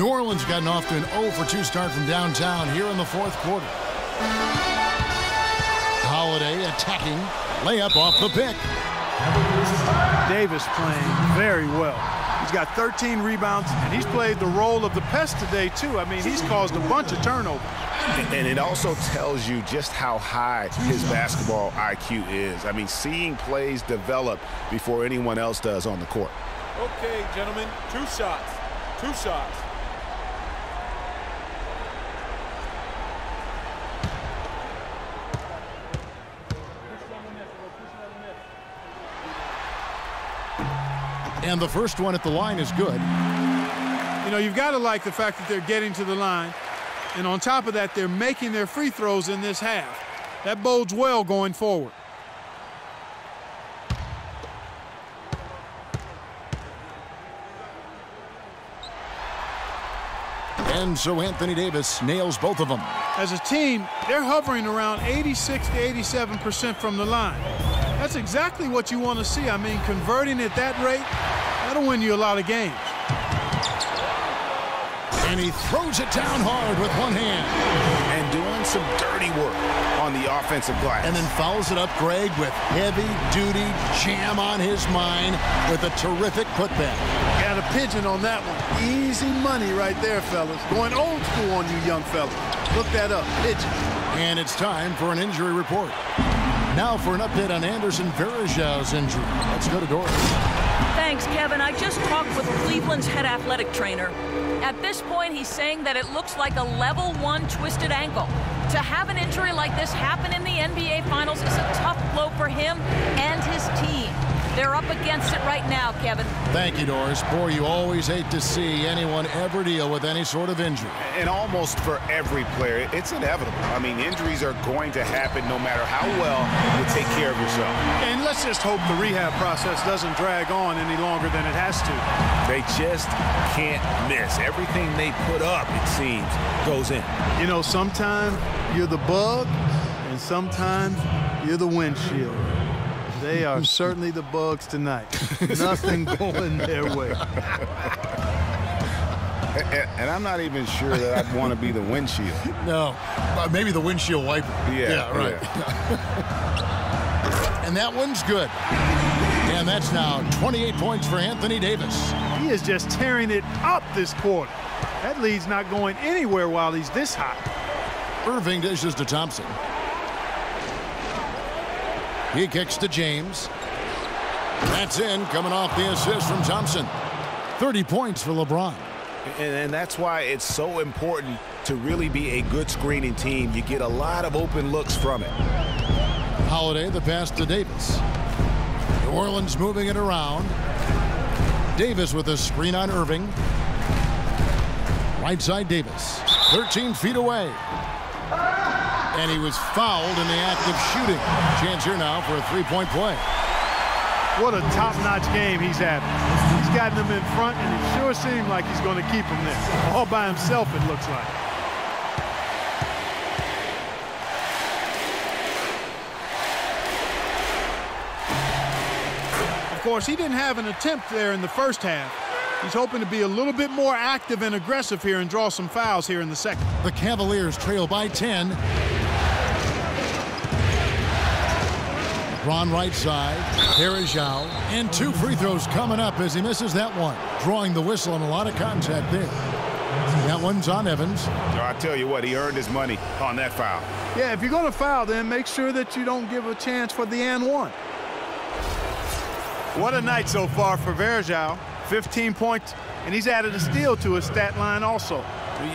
New Orleans gotten off to an 0 for 2 start from downtown here in the fourth quarter. Holiday attacking. Layup off the pick. Davis playing very well. He's got 13 rebounds, and he's played the role of the pest today, too. I mean, he's caused a bunch of turnovers. And it also tells you just how high his basketball IQ is. I mean, seeing plays develop before anyone else does on the court. Okay, gentlemen, two shots. Two shots. And the first one at the line is good. You know, you've got to like the fact that they're getting to the line. And on top of that, they're making their free throws in this half. That bodes well going forward. And so Anthony Davis nails both of them. As a team, they're hovering around 86 to 87% from the line. That's exactly what you want to see. I mean, converting at that rate, that'll win you a lot of games. And he throws it down hard with one hand. And doing some dirty work on the offensive glass. And then follows it up Greg with heavy-duty jam on his mind with a terrific putback. Got a pigeon on that one. Easy money right there, fellas. Going old school on you young fellas. Look that up. Pigeon. And it's time for an injury report. Now for an update on Anderson Varejão's injury. Let's go to Doris. Thanks, Kevin. I just talked with Cleveland's head athletic trainer. At this point, he's saying that it looks like a level one twisted ankle. To have an injury like this happen in the NBA Finals is a They're up against it right now, Kevin. Thank you, Doris. Boy, you always hate to see anyone ever deal with any sort of injury. And almost for every player, it's inevitable. I mean, injuries are going to happen no matter how well you take care of yourself. And let's just hope the rehab process doesn't drag on any longer than it has to. They just can't miss. Everything they put up, it seems, goes in. You know, sometimes you're the bug, and sometimes you're the windshield. They are certainly the bugs tonight. Nothing going their way. And, I'm not even sure that I'd want to be the windshield. No, uh, maybe the windshield wiper. Yeah, yeah right. Yeah. and that one's good. And that's now 28 points for Anthony Davis. He is just tearing it up this quarter. That lead's not going anywhere while he's this hot. Irving dishes to Thompson. He kicks to James. That's in, coming off the assist from Thompson. 30 points for LeBron. And, and, that's why it's so important to really be a good screening team. You get a lot of open looks from it. Holiday, the pass to Davis. New Orleans moving it around. Davis with a screen on Irving. Right side Davis. 13 feet away. And he was fouled in the act of shooting. Chance here now for a three-point play. What a top-notch game he's having. He's gotten them in front, and it sure seems like he's going to keep them there. All by himself, it looks like. Of course, he didn't have an attempt there in the first half. He's hoping to be a little bit more active and aggressive here and draw some fouls here in the second. The Cavaliers trail by 10. Ron right side. Varejão. And two free throws coming up as he misses that one. Drawing the whistle and a lot of contact there. That one's on Evans. I tell you what, he earned his money on that foul. Yeah, if you're going to foul, then make sure that you don't give a chance for the and one. What a night so far for Varejão. 15 points, and he's added a steal to his stat line also.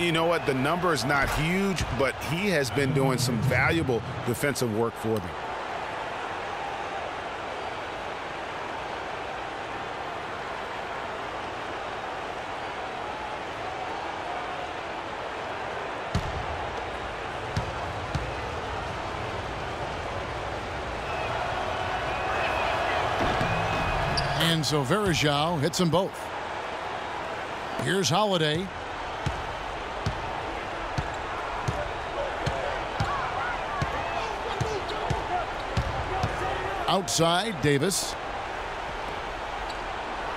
You know what? The number is not huge, but he has been doing some valuable defensive work for them. And so Varejão hits them both. Here's Holiday. Outside, Davis.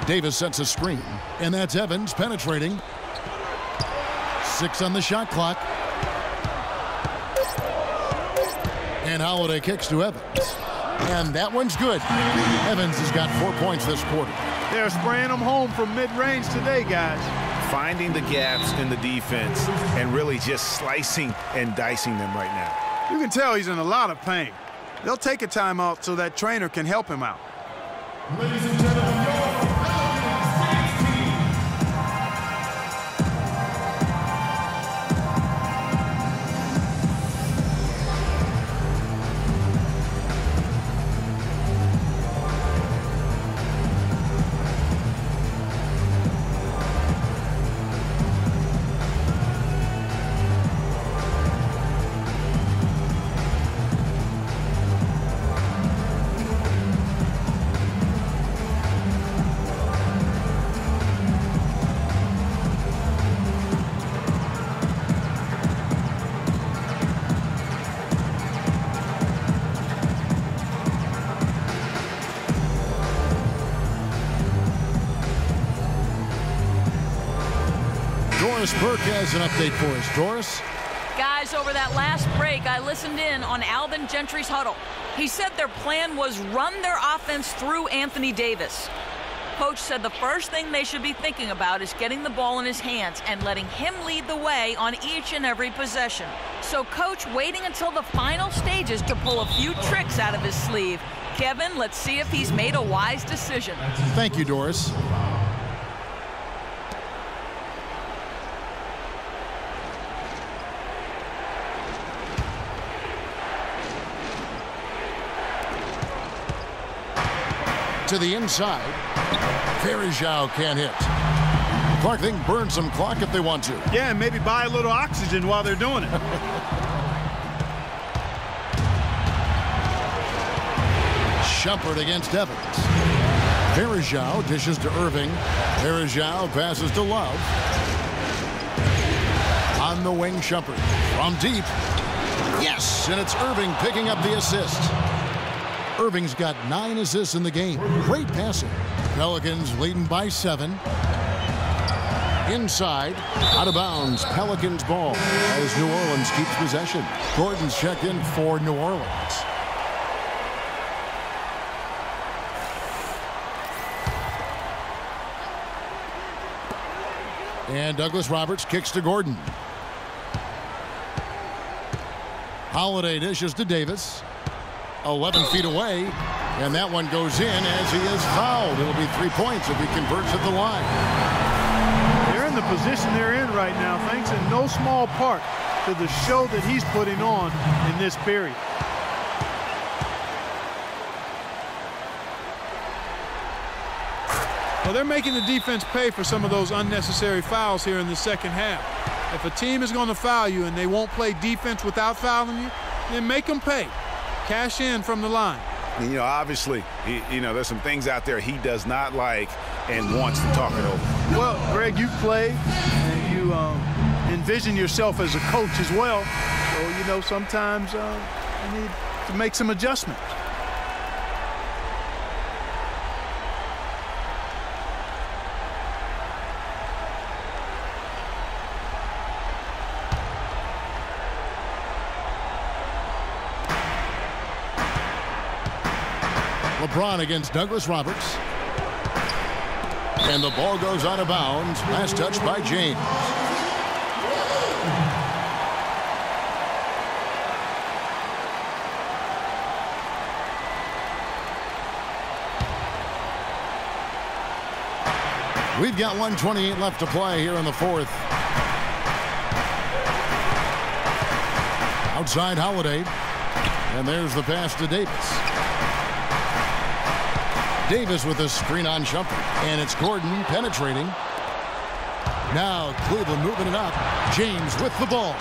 Davis sets a screen, and that's Evans penetrating. Six on the shot clock. And Holiday kicks to Evans. And that one's good. Evans has got four points this quarter. They're spraying them home from mid-range today, guys. Finding the gaps in the defense and really just slicing and dicing them right now. You can tell he's in a lot of pain. They'll take a timeout so that trainer can help him out. Ladies Doris Burke has an update for us. Doris? Guys, over that last break, I listened in on Alvin Gentry's huddle. He said their plan was run their offense through Anthony Davis. Coach said the first thing they should be thinking about is getting the ball in his hands and letting him lead the way on each and every possession. So coach waiting until the final stages to pull a few tricks out of his sleeve. Kevin, let's see if he's made a wise decision. Thank you, Doris. To the inside. Varejao can't hit. Clark, they can burn some clock if they want to. Yeah, and maybe buy a little oxygen while they're doing it. Shumpert against Evans. Varejao dishes to Irving. Varejao passes to Love. On the wing, Shumpert. From deep. Yes, and it's Irving picking up the assist. Irving's got nine assists in the game. Great passing. Pelicans leading by seven. Inside, out of bounds, Pelicans ball as New Orleans keeps possession. Gordon's checked in for New Orleans. And Douglas Roberts kicks to Gordon. Holiday dishes to Davis. 11 feet away. And that one goes in as he is fouled. It'll be three points if he converts at the line. They're in the position they're in right now, thanks in no small part to the show that he's putting on in this period. Well, they're making the defense pay for some of those unnecessary fouls here in the second half. If a team is going to foul you and they won't play defense without fouling you, then make them pay. Cash in from the line. You know, obviously, he, you know, there's some things out there he does not like and wants to talk it over. Well, Greg, you play and you um, envision yourself as a coach as well. So, you know, sometimes uh, you need to make some adjustments. LeBron against Douglas Roberts. And the ball goes out of bounds. Last touch by James. We've got 128 left to play here in the fourth. Outside Holiday. And there's the pass to Davis. Davis with a screen on Shumpert. And it's Gordon penetrating. Now Cleveland moving it up. James with the ball.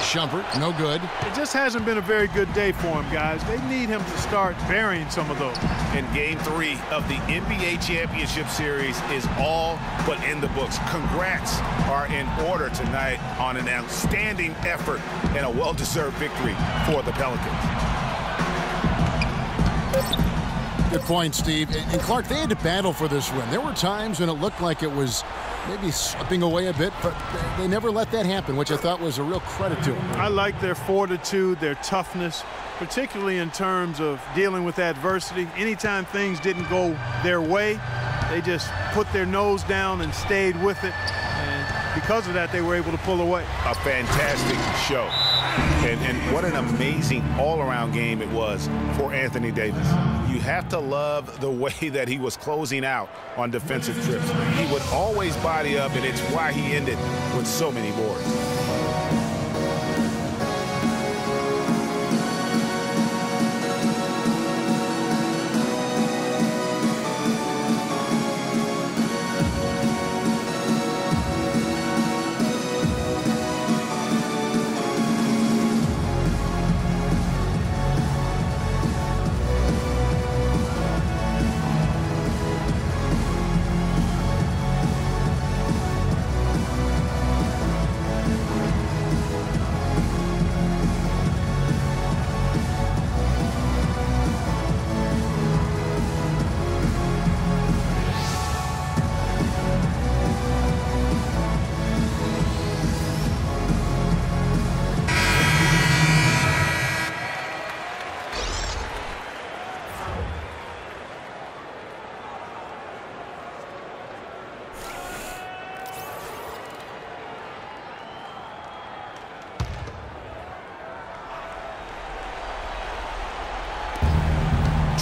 Shumpert, no good. It just hasn't been a very good day for him, guys. They need him to start burying some of those. And game three of the NBA Championship Series is all but in the books. Congrats are in order tonight on an outstanding effort and a well-deserved victory for the Pelicans. Good point, Steve. And Clark, they had to battle for this win. There were times when it looked like it was maybe slipping away a bit, but they never let that happen, which I thought was a real credit to them. I like their fortitude, their toughness, particularly in terms of dealing with adversity. Anytime things didn't go their way, they just put their nose down and stayed with it. And because of that, they were able to pull away. A fantastic show. And, and what an amazing all-around game it was for Anthony Davis. You have to love the way that he was closing out on defensive trips. He would always body up, and it's why he ended with so many boards.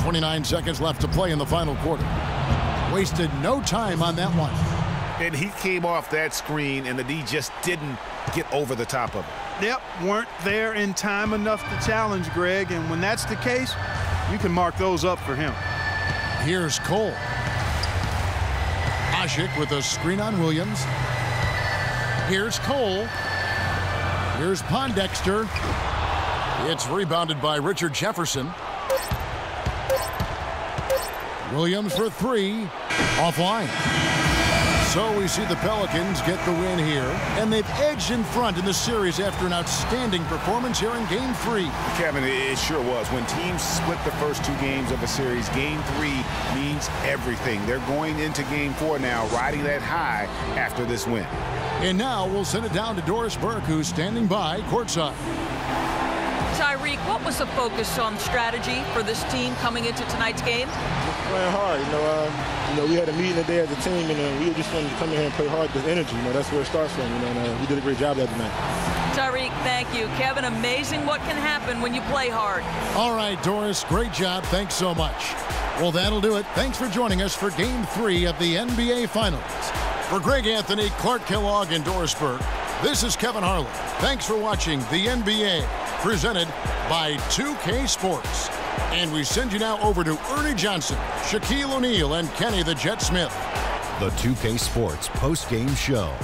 Twenty-nine seconds left to play in the final quarter. Wasted no time on that one. And he came off that screen, and the D just didn't get over the top of it. Yep, weren't there in time enough to challenge Greg, and when that's the case, you can mark those up for him. Here's Cole. Asik with a screen on Williams. Here's Cole. Here's Pondexter. It's rebounded by Richard Jefferson. Williams for three. Offline. So we see the Pelicans get the win here, and they've edged in front in the series after an outstanding performance here in Game 3. Kevin, it sure was. When teams split the first two games of a series, Game 3 means everything. They're going into Game 4 now, riding that high after this win. And now we'll send it down to Doris Burke, who's standing by courtside. Tyreke, what was the focus on strategy for this team coming into tonight's game? Playing hard, you know. Uh, you know, we had a meeting today as a team, and uh, we just wanted to come in here and play hard with energy. You know, that's where it starts from. You know, and uh, we did a great job that night. Tyreke, thank you. Kevin, amazing what can happen when you play hard. All right, Doris, great job. Thanks so much. Well, that'll do it. Thanks for joining us for Game 3 of the NBA Finals. For Greg Anthony, Clark Kellogg, and Doris Burke, this is Kevin Harlan. Thanks for watching the NBA, presented by 2K Sports. And we send you now over to Ernie Johnson, Shaquille O'Neal, and Kenny the Jet Smith. The 2K Sports post-game show.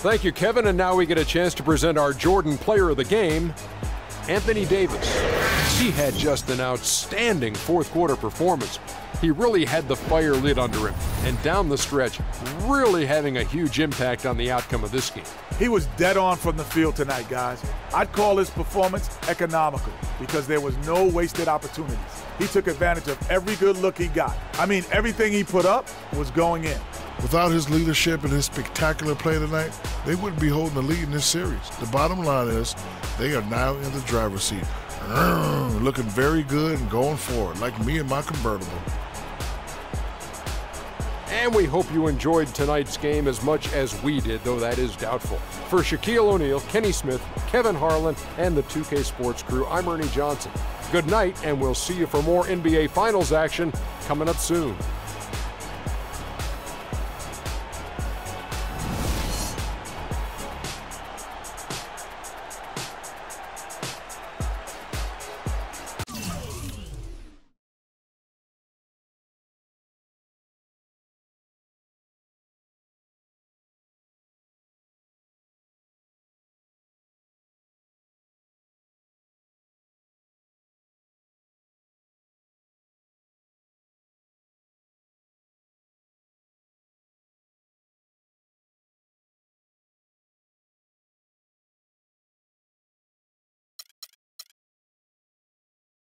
Thank you, Kevin. And now we get a chance to present our Jordan Player of the Game, Anthony Davis. He had just an outstanding fourth quarter performance. He really had the fire lit under him, and down the stretch, really having a huge impact on the outcome of this game. He was dead on from the field tonight, guys. I'd call his performance economical because there was no wasted opportunities. He took advantage of every good look he got. I mean, everything he put up was going in. Without his leadership and his spectacular play tonight, they wouldn't be holding the lead in this series. The bottom line is they are now in the driver's seat, looking very good and going forward, like me and my convertible. And we hope you enjoyed tonight's game as much as we did, though that is doubtful. For Shaquille O'Neal, Kenny Smith, Kevin Harlan, and the 2K Sports crew, I'm Ernie Johnson. Good night, and we'll see you for more NBA Finals action coming up soon.